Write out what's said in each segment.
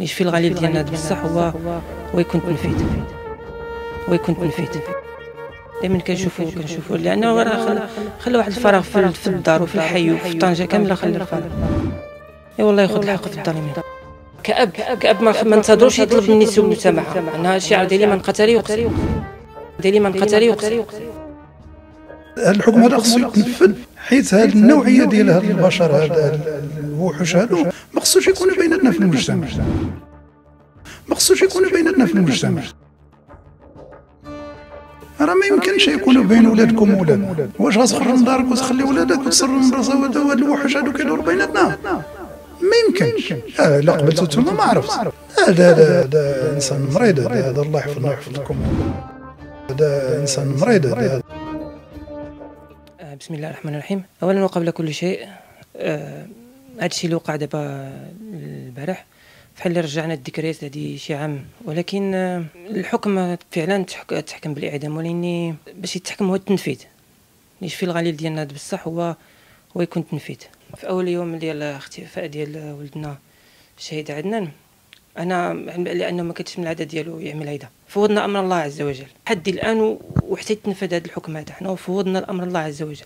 يشفي الغليل ديالنا بصح هو هو يكون تنفيذ هو يكون تنفيذ دائما كنشوفو كنشوفو. لأنه راه خلى خلى واحد الفراغ في, في الدار وفي الحي وفي طنجة كاملة خلى الفراغ. إي والله ياخذ الحق في الظالمين كأب كأب ما, ننتظروش يطلب مني سوء المسامحة أنا الشعر ديالي من قتل يقتل ديالي من قتل يقتل هذا الحكم هذا خصو يتنفذ حيت هذه النوعية ديال هاد البشر هاد الوحوش هادو ما خصوش يكونوا بيناتنا في المجتمع. ما خصوش يكونوا بيناتنا في المجتمع. راه ما يمكنش يكونوا بين ولادكم وولاد واش غتخرج من دارك وتخلي ولادك وتصر من راسها وهاد الوحوش هادو كيدوروا بيناتنا؟ ما يمكنش. آه لا قبلتو تما ما عرفت. هذا هذا إنسان مريض هذا الله يحفظنا ويحفظكم. هذا إنسان مريض هذا. بسم الله الرحمن الرحيم. اولا وقبل كل شيء آه هذا الشيء اللي وقع دابا البارح بحال اللي رجعنا الذكريات هذه شي عام. ولكن آه الحكم فعلا تحكم بالإعدام. ولكن باش يتحكم هو التنفيذ. يشفي الغليل ديالنا بصح هو هو يكون تنفيذ. في أول يوم ديال الاختفاء ديال ولدنا الشهيد عدنان أنا لأنه ما كنتش من العادة ديالو يعمل هيدا فوضنا أمر الله عز وجل. حد الآن وحتى يتنفذ هذا الحكم هذا. حنا فوضنا الأمر الله عز وجل.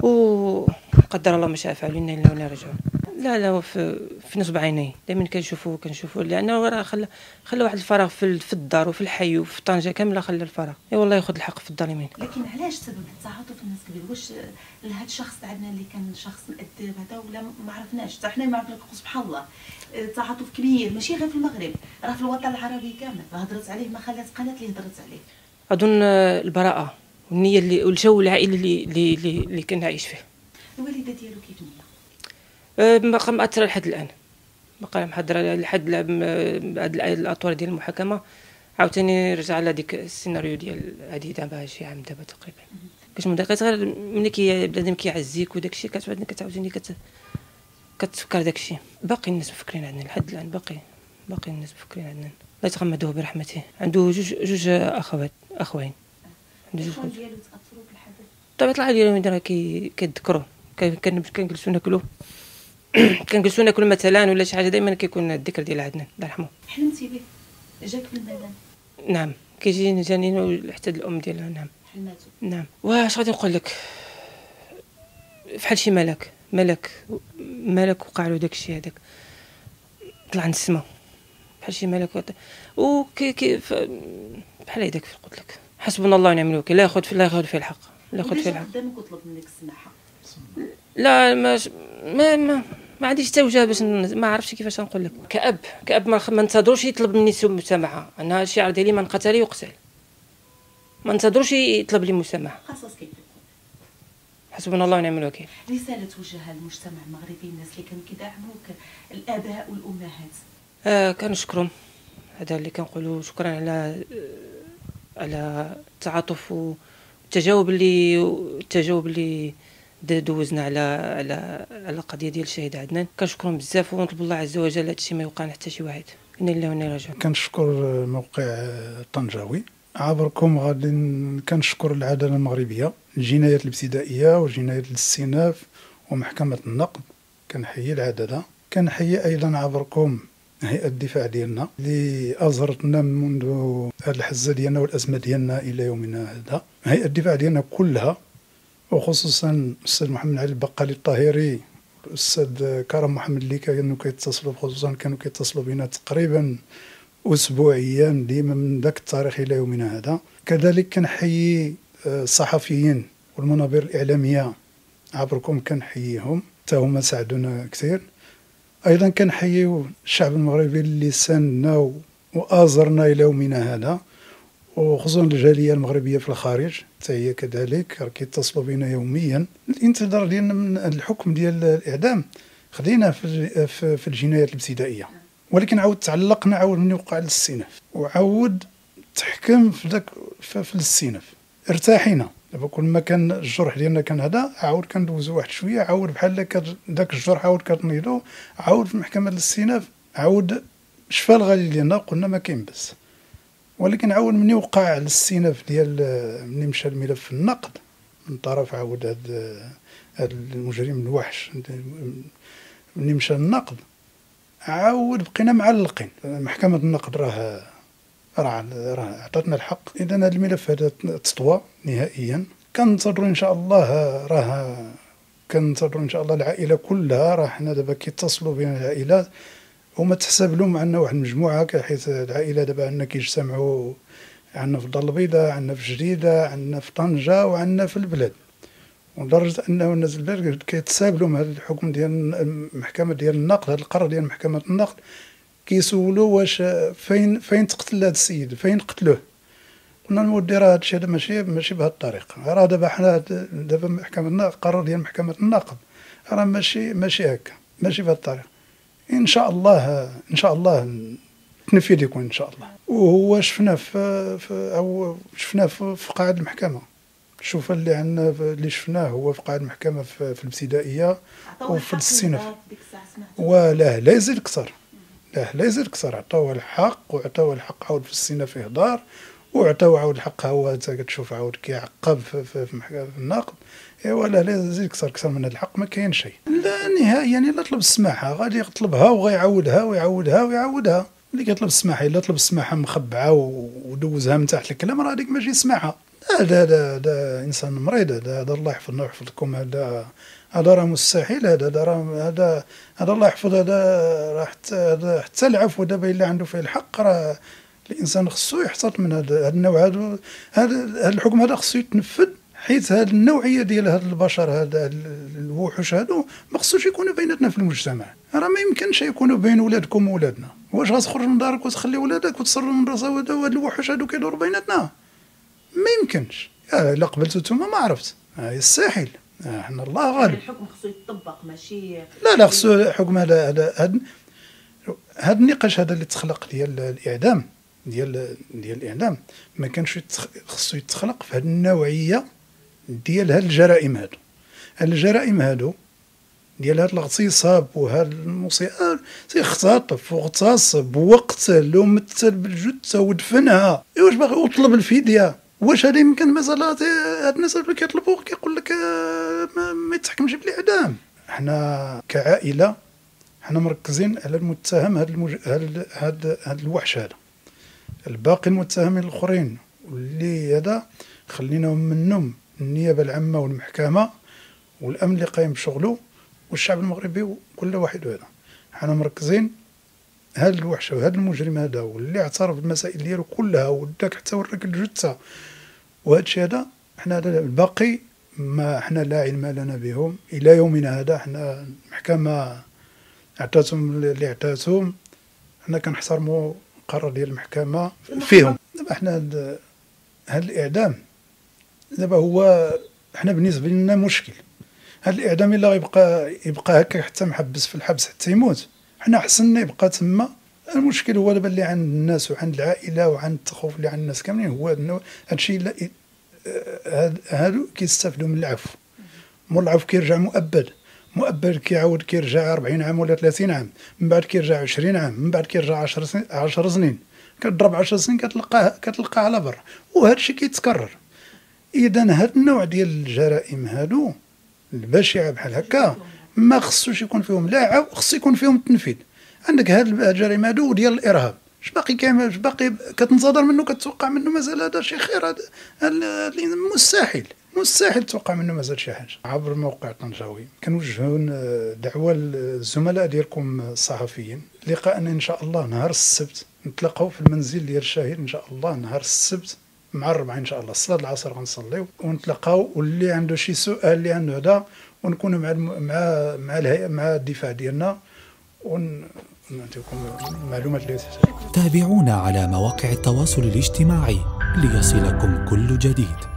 وقدر الله ما شاء فعل. إنا الا راجعون لا لا في, في نصب عيني. دائما كنشوفو كنشوفو. لأنه راه خلى خلى واحد الفراغ في, في الدار وفي الحي وفي طنجة كاملة خلى الفراغ. إي والله ياخذ الحق في الظالمين لكن علاش سبب التعاطف الناس كبير؟ واش لهذا الشخص عندنا اللي كان شخص مؤدب هذا ولا ما عرفناش؟ حتى حنا ما عرفنا سبحان الله. تعاطف كبير ماشي غير في المغرب. راه في الوطن العربي كامل. هضرت عليه ما خلات قناة اللي هضرت عليه. اظن البراءة والنية اللي والجو العائلي اللي اللي اللي, اللي كان عايش فيه. الوالدة ديالو كيف نية؟ باقا مأثرة لحد الآن. باقا محضرة لحد هاد الأطوار ديال المحاكمة. عاوتاني رجع على ديك السيناريو ديال هادي دابا شي عام دابا تقريبا. كاش من دقيقة غير ملي كي بنادم كيعزيك وداكشي كتعاود كتعاوتاني كت كتفكر داكشي باقي الناس مفكرين عندنا لحد الآن باقي باقي الناس مفكرين عندنا. الله يتغمدوه برحمته. عنده جوج جوج أخوات أخوين. عنده جوج ديالو تأثروا بالحدث بطبيعة الحال ديالهم راه كيتذكروه كنجلسو ناكلو كنجلسو ناكل مثلا ولا شي حاجة دائما كيكون الذكر ديال عدنان الله يرحمه. حلمتي به. جاك في المنام نعم. كيجيني جاني حتى الأم ديالها نعم. حلماتو نعم. واش غادي نقول لك؟ بحال شي ملك ملك ملك وقع له داك الشيء هذاك. طلع عند السما بحال شي ملك وكي كي بحال هذاك قلت لك. حسبنا الله ونعم الوكيل. لا ياخذ في لا ياخذ فيه الحق. لا ياخذ فيه الحق. قدامك وطلب منك السماحة؟ لا ما ما, ما ما عنديش حتى وجه باش ما عرفتش كيفاش نقول لك. كأب كأب ما, ننتظروش يطلب مني سوء المسامحة أنا الشعر ديالي من قتل يقتل ما ننتظروش يطلب لي مسامحة. خاصك كيف حسبنا الله ونعم الوكيل. رسالة توجهها للمجتمع المغربي الناس اللي كانوا كيدعموك الآباء والأمهات. آه كنشكرهم. هذا اللي كنقولوا شكرا على على التعاطف والتجاوب اللي التجاوب اللي دوزنا على على على القضية ديال الشهيد عدنان. كنشكرهم بزاف ونطلب الله عز وجل هذا الشيء ما يوقع حتى شي واحد. إنا لله وإنا راجعون. كنشكر موقع طنجاوي. عبركم غادي كنشكر العدالة المغربية الجنايات الابتدائية والجنايات الاستئناف ومحكمة النقد. كنحيي العدالة. كنحيي أيضا عبركم هيئة الدفاع ديالنا اللي ازهرتنا منذ هذه الحزة ديالنا والأزمة ديالنا إلى يومنا هذا. هيئة الدفاع ديالنا كلها وخصوصا الأستاذ محمد علي البقالي الطاهري الأستاذ كرم محمد اللي كانوا كيتصلوا خصوصا كانوا كيتصلوا بنا تقريبا اسبوعيا ديما من ذاك التاريخ إلى يومنا هذا. كذلك كنحيي الصحفيين والمنابر الإعلامية عبركم كنحييهم حتى هما ساعدونا كثير. أيضا كنحييو الشعب المغربي اللي ساندنا وآزرنا إلى يومنا هذا. وخصوصا الجالية المغربية في الخارج حتى هي كذلك كيتصلوا بنا يوميا. الإنتظار ديالنا من الحكم ديال الإعدام خدينا في في الجنايات الابتدائية. ولكن عاود تعلقنا عاود من وقع للسينف وعاود تحكم في ذاك في السينف ارتاحينا. دابا كل ما كان الجرح ديالنا كان هذا عاود كندوزو واحد شوية. عاود بحال ذاك الجرح عاود كتنيضو عاود في محكمة الاستئناف عاود شفى الغالي ديالنا قلنا ما كاين بس. ولكن عاود من وقع الاستئناف ديال ملي مشى الملف النقد من طرف عاود هذا هذا المجرم الوحش. ملي مشى النقد عاود بقينا معلقين. محكمة النقد راه راه راه عطاتنا الحق. اذا هذا الملف هذا تطوى نهائيا. كنتظروا إن شاء الله راه كنتظروا إن شاء الله العائلة كلها. راه حنا دابا كيتصلوا بين العائلات وما تحسب لهم عندنا واحد المجموعة حيت العائلة دابا عندنا كيجتمعوا عندنا في الدار البيضاء عندنا في جديدة عندنا في طنجة وعندنا في البلاد. ولدرجه أنه الناس البلاد كيتسابلوا من هذا الحكم ديال المحكمة ديال النقد هذا القرار ديال محكمة النقد كيسولوا واش فين فين تقتل هذا السيد فين قتلوه. قلنا المدير هذا الشيء هذا ماشي ماشي بهذه الطريقة راه دابا حنا دابا محكمة النقد قرار ديال محكمة النقد راه ماشي ماشي هكا ماشي بهذه الطريقة إن شاء الله إن شاء الله تنفيذ يكون إن شاء الله. وهو شفنا في, في أو شفناه في, في قاعه المحكمة. شوف اللي عندنا اللي شفناه هو في قاعه المحكمة في, في الابتدائية وفي الصنف ولا لا يزيد أكثر لا لا يزيد أكثر عطاوه الحق وعطاوه الحق عاود في السنة في هدار وعطاوه عاود الحق هو كتشوف عاود كيعقب في, في, في, النقد ايوا لا لا يزيد أكثر أكثر من هذا الحق ما كاين شيء. لا نهائيا يعني لا طلب السماحة غادي يطلبها وغيعاودها ويعاودها ويعاودها. اللي كيطلب السماحة إلا طلب السماحة مخبعة ودوزها من تحت الكلام راه هذيك ماشي سماحة. هذا هذا هذا إنسان مريض هذا الله يحفظنا ويحفظكم هذا هذا راه مستحيل هذا هذا راه هذا هذا الله يحفظ هذا راه حتى العفو دابا إلا عنده فيه الحق راه الإنسان خصو يحتاط من هذا النوع. هذا هذا الحكم هذا خصو يتنفذ حيث هذه النوعية ديال هذا البشر هذا الوحوش هذو ما خصوش يكونوا بيناتنا في المجتمع. راه ما يمكنش يكونوا بين ولادكم وولادنا. واش غتخرج من دارك وتخلي ولادك وتصر من راسها وهاد الوحوش هذو كيدوروا بيناتنا؟ ما يمكنش. الا قبلتو نتوما ما عرفت. يستحيل إحنا الله غالب. الحكم خصو يطبق ماشي لا لا خصو الحكم هذا هذا هذا النقاش هذا اللي تخلق ديال الإعدام. ديال ديال الاعدام ما كانش خصو يتخلق في هذه النوعية ديال هاد الجرائم هادو. هاد الجرائم هادو ديال هاد الاغتصاب وهاد المصيبه تيختطف واغتصب وقتل ومثل بالجثه ودفنها واش باغي وطلب الفديه واش هذا يمكن مازال هاد الناس اللي كيطلبوا كيقول لك آه، ما, يتحكمش بالاعدام حنا كعائلة حنا مركزين على المتهم هاد المج... هاد, هاد الوحش هذا. الباقي المتهمين الآخرين. واللي هذا خليناهم منهم النيابة العامة والمحكمة والأمن اللي قايم بشغله والشعب المغربي وكل واحد هذا. حنا مركزين هذا الوحش وهذا المجرم هذا واللي اعترف بالمسائل ديالو كلها وداك حتى ورك الجثة. وهذا الشيء هذا حنا الباقي ما حنا لا علم لنا بهم. إلى يومنا هذا حنا المحكمة اعطاتهم اللي اعطاتهم حنا كنحترموا القرار ديال المحكمة فيهم. دابا حنا هذا الإعدام دابا هو حنا بالنسبة لنا مشكل. هذا الإعدام إلا غيبقى يبقى هكا حتى محبس في الحبس حتى يموت حنا حسن يبقى تما. المشكل هو دابا اللي عند الناس وعند العائلة وعند التخوف اللي عند الناس كاملين هو هذا الشيء اللي هادو كيستافدوا من العفو. مور العفو كيرجع مؤبد. مؤبد كيعاود كيرجع 40 عام ولا 30 عام من بعد كيرجع 20 عام من بعد كيرجع 10 سنين 10 سنين. كتضرب 10 سنين كتلقاه كتلقاه على برا. وهذا الشيء كيتكرر. إذا هذا النوع ديال الجرائم هادو البشعه بحال هكا ما خصوش يكون فيهم لا خص يكون فيهم التنفيذ عندك هاد الجرائم هادو ديال الإرهاب. اش باقي كامل اش باقي كتنتظر منه كتوقع منه مازال هذا شي خير هذا مستحيل مستحيل توقع منه مازال شي حاجة. عبر الموقع الطنجاوي كنوجهوا دعوة للزملاء ديالكم الصحفيين. لقاءنا إن شاء الله نهار السبت. نتلاقاو في المنزل ديال الشهيد إن شاء الله نهار السبت مع الربعة إن شاء الله. صلاة العصر غنصليو ونتلاقاو واللي عنده شي سؤال اللي عنده هذا ونكونوا مع مع مع الهيئه مع الدفاع ديالنا. ونعطيكم المعلومات اللي تابعونا على مواقع التواصل الاجتماعي ليصلكم كل جديد.